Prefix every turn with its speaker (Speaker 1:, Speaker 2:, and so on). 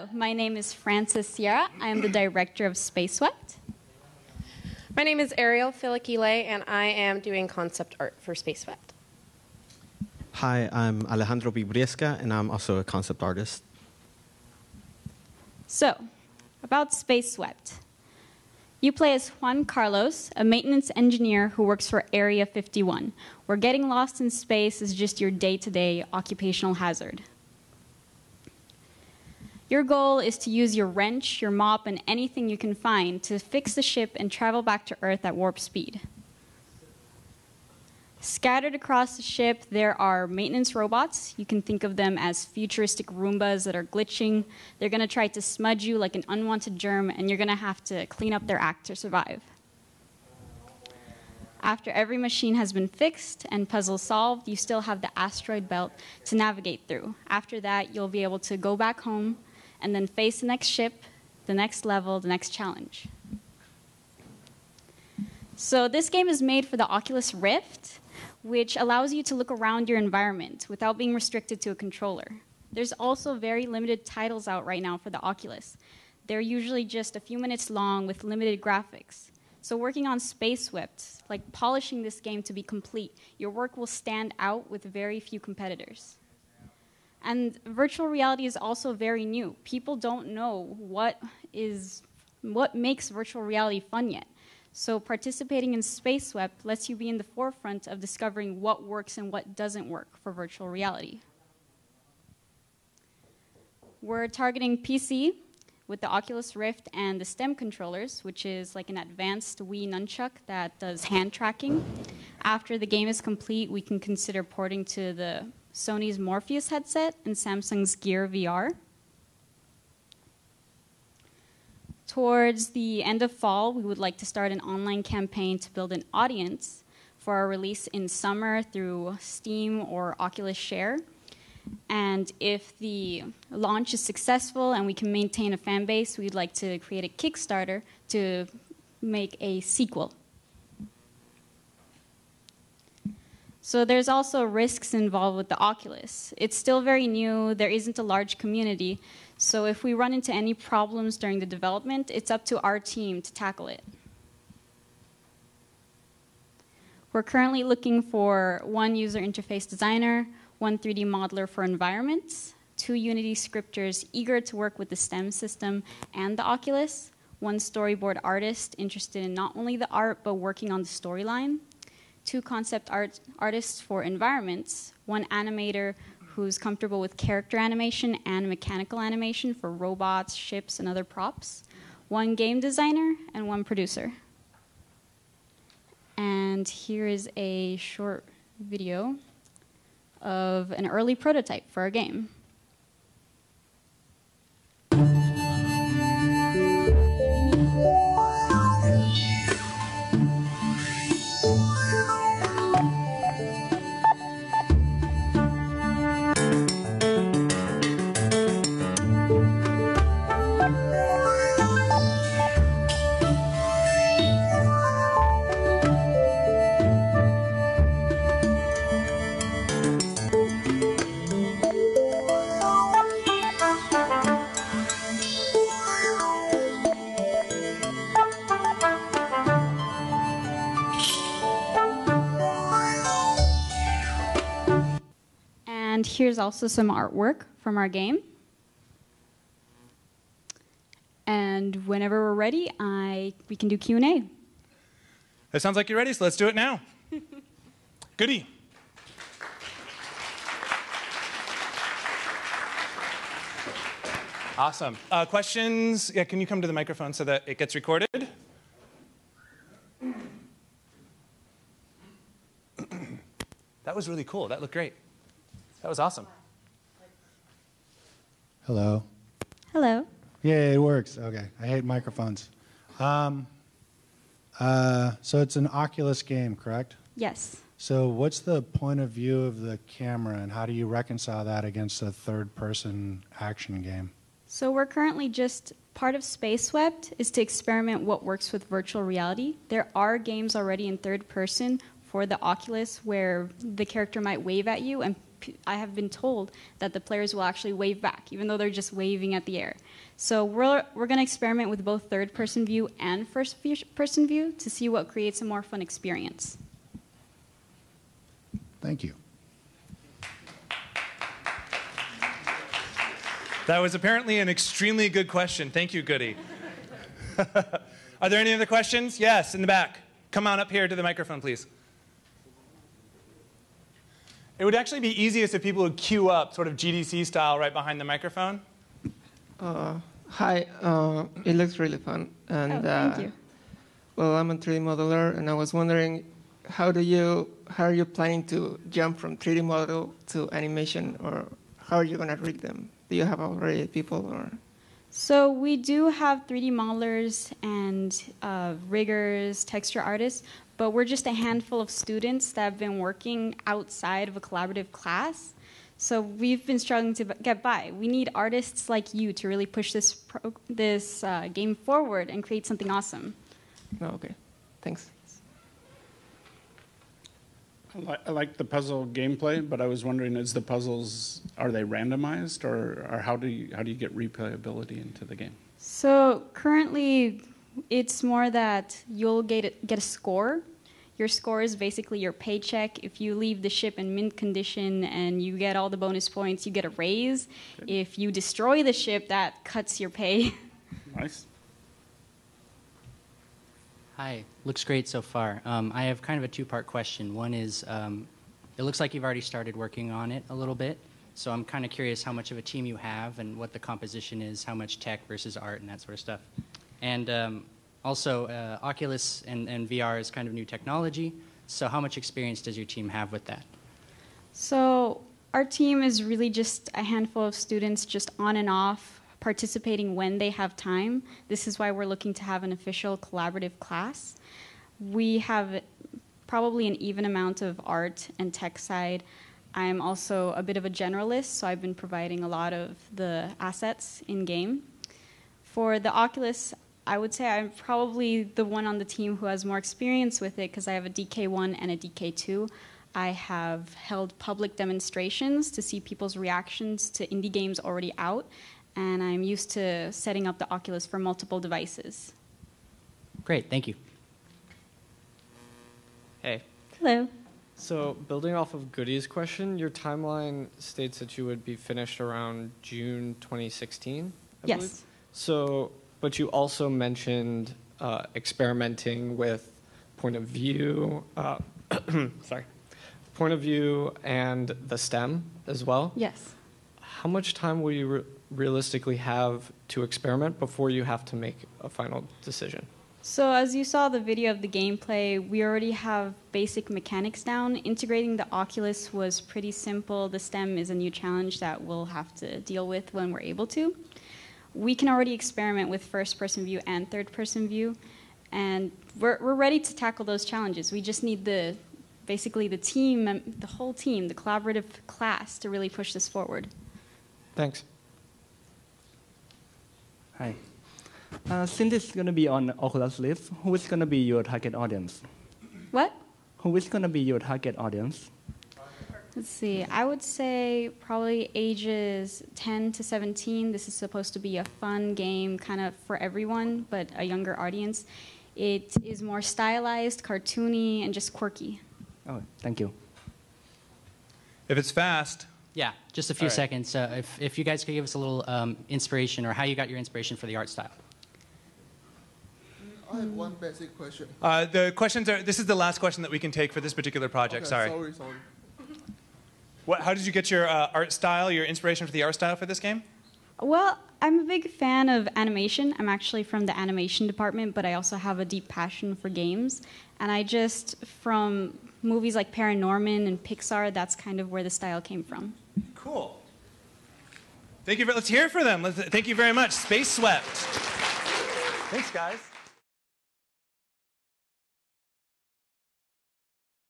Speaker 1: Hello, my name is Frances Sierra. I am the director of SpaceSwept.
Speaker 2: My name is Ariel Filikile, and I am doing concept art for SpaceSwept.
Speaker 3: Hi, I'm Alejandro Bibriesca, and I'm also a concept artist.
Speaker 1: So, about SpaceSwept. You play as Juan Carlos, a maintenance engineer who works for Area 51, where getting lost in space is just your day to day occupational hazard. Your goal is to use your wrench, your mop, and anything you can find to fix the ship and travel back to Earth at warp speed. Scattered across the ship, there are maintenance robots. You can think of them as futuristic Roombas that are glitching. They're going to try to smudge you like an unwanted germ, and you're going to have to clean up their act to survive. After every machine has been fixed and puzzle solved, you still have the asteroid belt to navigate through. After that, you'll be able to go back home and then face the next ship, the next level, the next challenge. So this game is made for the Oculus Rift, which allows you to look around your environment without being restricted to a controller. There's also very limited titles out right now for the Oculus. They're usually just a few minutes long with limited graphics. So working on SpaceSwept, like polishing this game to be complete, your work will stand out with very few competitors. And virtual reality is also very new. People don't know what is what makes virtual reality fun yet. So participating in SpaceSwept lets you be in the forefront of discovering what works and what doesn't work for virtual reality. We're targeting PC with the Oculus Rift and the STEM controllers, which is like an advanced Wii nunchuck that does hand tracking. After the game is complete, we can consider porting to the Sony's Morpheus headset, and Samsung's Gear VR. Towards the end of fall, we would like to start an online campaign to build an audience for our release in summer through Steam or Oculus Share. And if the launch is successful and we can maintain a fan base, we'd like to create a Kickstarter to make a sequel. So there's also risks involved with the Oculus. It's still very new, there isn't a large community, so if we run into any problems during the development, it's up to our team to tackle it. We're currently looking for one user interface designer, one 3D modeler for environments, two Unity scripters eager to work with the STEM system and the Oculus, one storyboard artist interested in not only the art but working on the storyline, two concept art artists for environments, one animator who's comfortable with character animation and mechanical animation for robots, ships, and other props, one game designer, and one producer. And here is a short video of an early prototype for our game. Here's also some artwork from our game. And whenever we're ready, I, we can do Q&A.
Speaker 4: It sounds like you're ready, so let's do it now. Goody. Awesome. Uh, questions? Yeah, can you come to the microphone so that it gets recorded? that was really cool. That looked great. That was awesome.
Speaker 5: Hello.
Speaker 1: Hello.
Speaker 5: Yeah, it works. Okay. I hate microphones. Um, uh, so it's an Oculus game, correct?
Speaker 1: Yes.
Speaker 5: So what's the point of view of the camera, and how do you reconcile that against a third-person action game?
Speaker 1: So we're currently just part of SpaceSwept is to experiment what works with virtual reality. There are games already in third person for the Oculus where the character might wave at you and p- I have been told that the players will actually wave back, even though they're just waving at the air. So we're, we're going to experiment with both third person view and first person view to see what creates a more fun experience.
Speaker 5: Thank you.
Speaker 4: That was apparently an extremely good question. Thank you, Goody. Are there any other questions? Yes, in the back. Come on up here to the microphone, please. It would actually be easiest if people would queue up, sort of GDC style, right behind the microphone.
Speaker 6: Uh, hi, uh, it looks really fun. And
Speaker 1: Oh, thank
Speaker 6: uh,
Speaker 1: you.
Speaker 6: well, I'm a 3D modeler, and I was wondering, how do you, how are you planning to jump from 3D model to animation, or how are you gonna rig them? Do you have already people, or?
Speaker 1: So we do have 3D modelers and uh, riggers, texture artists, but we're just a handful of students that have been working outside of a collaborative class. So we've been struggling to get by. We need artists like you to really push this this uh, game forward and create something awesome.
Speaker 6: No, okay, thanks.
Speaker 7: I li- I like the puzzle gameplay, but I was wondering, is the puzzles, are they randomized or, or how do you, how do you get replayability into the game?
Speaker 1: So currently, it's more that you'll get a, get a score. Your score is basically your paycheck. If you leave the ship in mint condition and you get all the bonus points, you get a raise. If you destroy the ship, that cuts your pay.
Speaker 7: Nice.
Speaker 8: Hi, looks great so far. Um, I have kind of a two-part question. One is, um, it looks like you've already started working on it a little bit, so I'm kind of curious how much of a team you have and what the composition is, how much tech versus art and that sort of stuff. And um, also, uh, Oculus and, and VR is kind of new technology, so how much experience does your team have with that?
Speaker 1: So our team is really just a handful of students, just on and off, participating when they have time. This is why we're looking to have an official collaborative class. We have probably an even amount of art and tech side. I'm also a bit of a generalist, so I've been providing a lot of the assets in game. For the Oculus, I would say I'm probably the one on the team who has more experience with it because I have a DK1 and a DK2. I have held public demonstrations to see people's reactions to indie games already out, and I'm used to setting up the Oculus for multiple devices.
Speaker 8: Great, thank you.
Speaker 9: Hey.
Speaker 1: Hello.
Speaker 9: So, building off of Goody's question, your timeline states that you would be finished around June 2016. I
Speaker 1: Yes.
Speaker 9: believe? So, but you also mentioned uh, experimenting with point of view. Uh, sorry, point of view and the STEM as well.
Speaker 1: Yes.
Speaker 9: How much time will you re- realistically have to experiment before you have to make a final decision?
Speaker 1: So, as you saw the video of the gameplay, we already have basic mechanics down. Integrating the Oculus was pretty simple. The STEM is a new challenge that we'll have to deal with when we're able to. We can already experiment with first person view and third person view, and we're, we're ready to tackle those challenges. We just need the basically the team, the whole team, the collaborative class to really push this forward.
Speaker 9: Thanks.
Speaker 10: Hi. Uh, since it's going to be on Oculus Rift, who is going to be your target audience?
Speaker 1: What?
Speaker 10: Who is going to be your target audience?
Speaker 1: Let's see. I would say probably ages 10 to 17. This is supposed to be a fun game, kind of for everyone, but a younger audience. It is more stylized, cartoony, and just quirky.
Speaker 10: Oh, thank you.
Speaker 4: If it's fast,
Speaker 8: Yeah, just a few
Speaker 4: All right.
Speaker 8: seconds. Uh, if, if you guys could give us a little um, inspiration or how you got your inspiration for the art style.
Speaker 11: I have one basic question.
Speaker 4: uh, the questions are. This is the last question that we can take for this particular project.
Speaker 11: Okay,
Speaker 4: sorry.
Speaker 11: Sorry, sorry.
Speaker 4: What, how did you get your uh, art style, your inspiration for the art style for this game?
Speaker 1: Well, I'm a big fan of animation. I'm actually from the animation department, but I also have a deep passion for games. And I just, from movies like Paranorman and Pixar, that's kind of where the style came from.
Speaker 4: Cool. Thank you. For, let's hear it for them. Let's, thank you very much. Space Swept. Thanks, guys.